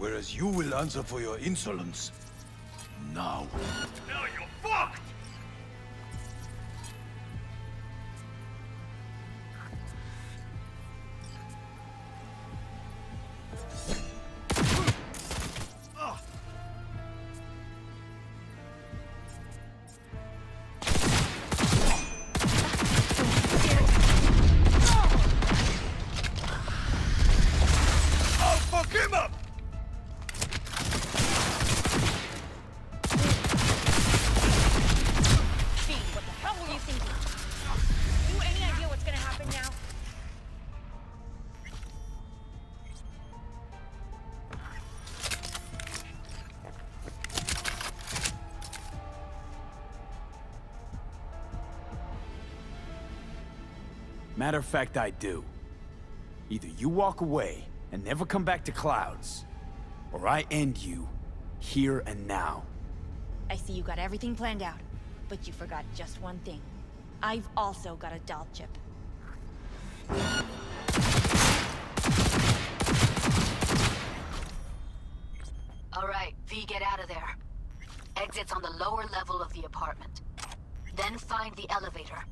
Whereas you will answer for your insolence. Now. Now you're fucked! Fuck him up! You thinking? You any idea what's gonna happen now? Matter of fact, I do. Either you walk away and never come back to Clouds, or I end you here and now. I see you got everything planned out, but you forgot just one thing. I've also got a doll chip. All right, V, get out of there. Exit's on the lower level of the apartment. Then find the elevator.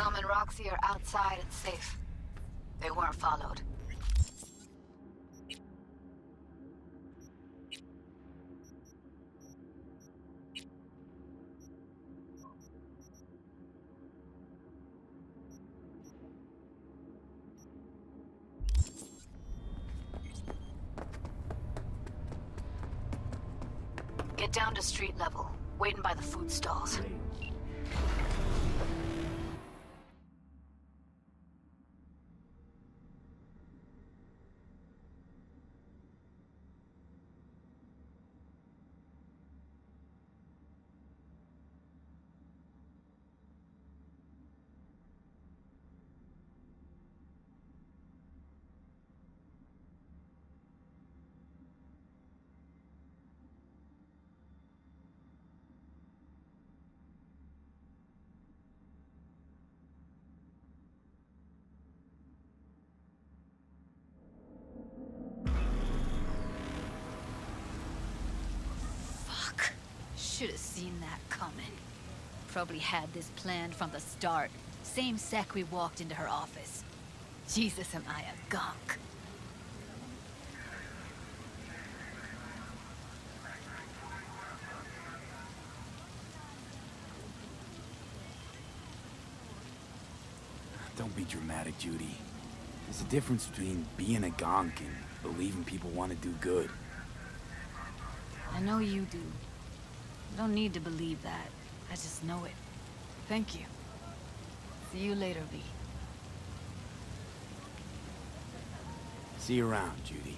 Tom and Roxy are outside and safe. They weren't followed. Get down to street level, waiting by the food stalls. Should have seen that coming. Probably had this planned from the start. Same sec we walked into her office. Jesus, am I a gonk. Don't be dramatic, Judy. There's a difference between being a gonk and believing people want to do good. I know you do. I don't need to believe that. I just know it. Thank you. See you later, V. See you around, Judy.